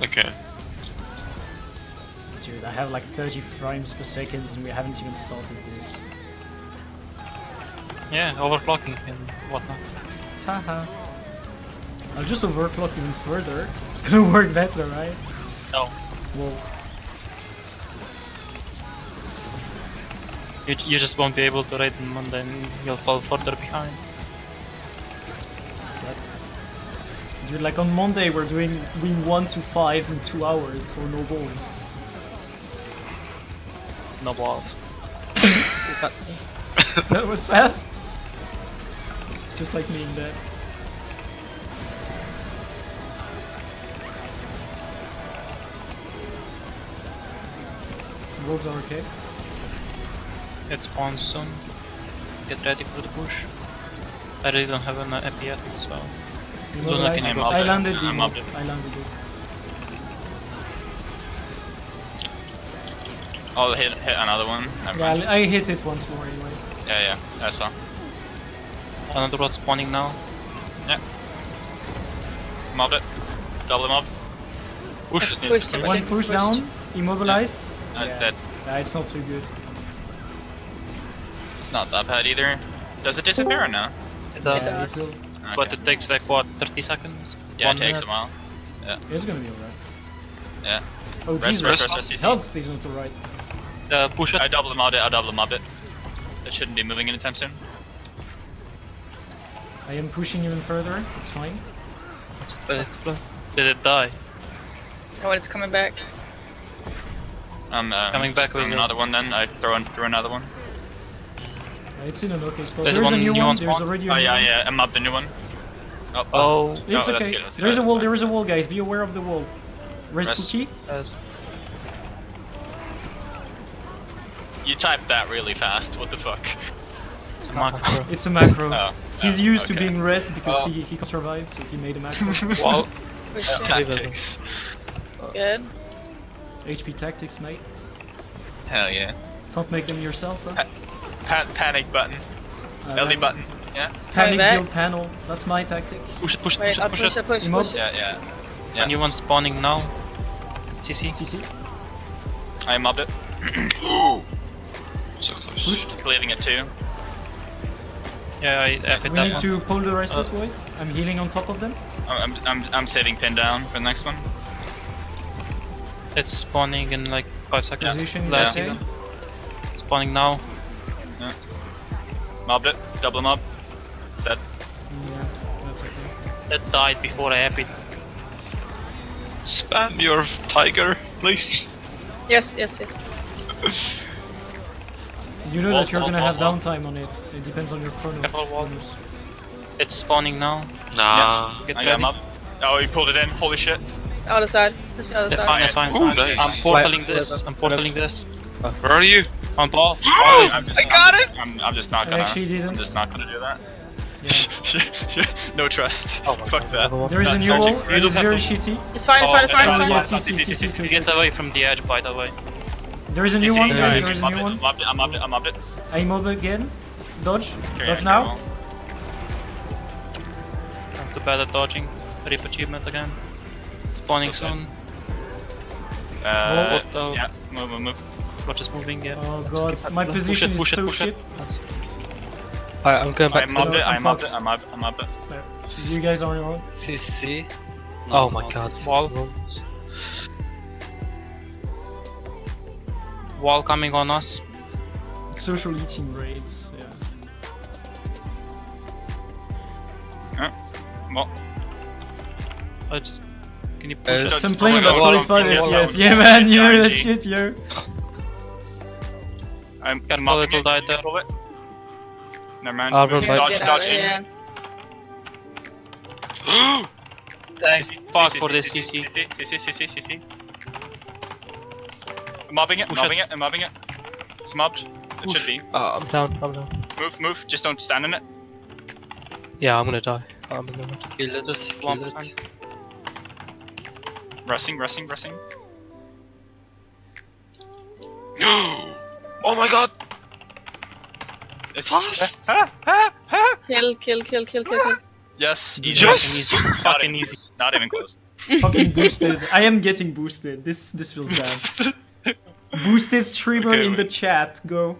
Okay. Dude, I have like 30 frames per second and we haven't even started this. Yeah, overclocking and whatnot. Haha. I'll just overclock even further. It's gonna work better, right? No. Well, You, you just won't be able to raid on Monday and you'll fall further behind. that's... Dude, like on Monday we're doing wing 1 to 5 in 2 hours, so no balls. No balls. that was fast! Just like me in bed. Rolls are okay. It spawns soon. Get ready for the push. I really don't have an EP yet, so... Immobilized. nothing, I'm up I there. landed I'm up there. I landed it. I'll hit hit another one. Never Yeah, mind. I I hit it once more anyways. Yeah, yeah, I saw. Another one spawning now. Yeah. Mobbed it. Double mob. Push. Just needs to Push. One push down, immobilized. No, it's Yeah. dead. Yeah, it's not too good. It's not that bad either. Does it disappear or no? It Yeah, does. does. it will- But it takes like what, 30 seconds? Yeah, One it takes minute? a while. Yeah. It's gonna be alright. Yeah. Oh Rest, Jesus, rest, rest, rest, CC. health stays not alright. Uh, push it. I double mobbed it, I double mobbed it. It shouldn't be moving anytime soon. I am pushing even further. It's fine. Did it die? Oh, it's coming back. I'm uh, Coming back with another one then. I throw, in, throw another one. It's in an okay spot. There's There's, a new new one. one There's already a Oh new yeah, one. yeah, I mobbed the new one. Oh, Oh, It's Oh, that's okay. good, that's good, there's a wall. There is a wall, guys. Be aware of the wall. Res Res. Spooky. You typed that really fast. What the fuck? It's a macro. It's a macro. Oh, oh He's oh, used to being res because Oh. he, he can survive, so he made a macro. Wall. Push. Tactics. Good. HP tactics, mate. Hell yeah. Can't make them yourself, huh? Pa- panic button. Uh, LD button. Yeah. Panic coming build panel. That's my tactic. Push it, push it, push I'll it, push push it. it, push, push it. Yeah, yeah. A Yeah. new one spawning now. CC. CC. I mobbed it. So close. Pushed. Cleaving it too. Yeah, I I hit We that need one. to polarize Uh, this, boys. I'm healing on top of them. I'm, I'm, I'm, I'm saving pin down for the next one. It's spawning in like 5 seconds. Position Last okay. even. Spawning now. Mobbed it. Double mob. Dead. Yeah, that's okay. That died before I epic. Spam your tiger, please. Yes, yes, yes. You know Wall, that you're wall, gonna have wall, wall. downtime on it. It depends on your chrono. Careful, wall. chronos. It's spawning now. Nah. Get I ready. got mobbed. Oh, he pulled it in. Holy shit. Other side. Push the other That's side. fine, that's fine, that's Ooh, nice. I'm portaling this, I'm portaling this. Where are you? On balls. I'm just, I got I'm it! Just, I'm, I'm just not gonna. actually didn't. I'm just not gonna do that. Yeah. no trust. Oh Fuck that. There is a new wall. for It You don't very have shitty. It's fine, it's Oh, fine, it's fine, it's oh, fine. yeah. see, see, see, see, see, You get away from the edge, by the way. There is a new one, guys. There is a mobbed new it, one. mobbed it, I mobbed it, I mobbed it. I mob again. Dodge. Dodge now. carry I'm too bad at dodging. Rip achievement again. Spawning soon. Uh, yeah, move, move, move. Watch is moving, yeah. Oh Let's god, keep- my push it, position push is it, so push it. shit. Alright, I'm going I back to mobbed the it, I I'm mobbed it, fucked. I mobbed it, I mobbed it. You guys are on your own. CC. Oh my god. Wall. Wall coming on us. Social eating raids. Yeah. Well, I just, can you Uh, push Just- it? I'm playing Just about hold on, 45 hold on, FPS. hold Yeah, on. man, you know that RNG. shit, yo. I'm Got mobbing little it. died Can you there. Never mind. I'll ah, Dodge, dodge, dodge in. Thanks. CC, Fuck for this CC, CC. CC, CC, CC. I'm mobbing it, Push mobbing it, I'm mobbing it. It's mobbed. It should be. Oh, I'm down, I'm down. Move, move, just don't stand in it. Yeah, I'm gonna die. I'm gonna die. Kill it, just one percent. Rushing, rushing, rushing. Oh my god! It's Fast! Kill, kill, kill, kill, kill, kill. Yes, easy. Yes! Fucking easy. Not Fucking even easy. Not even close. Fucking boosted. I am getting boosted. This this feels bad. Boosted streamer Okay, in the chat. Go.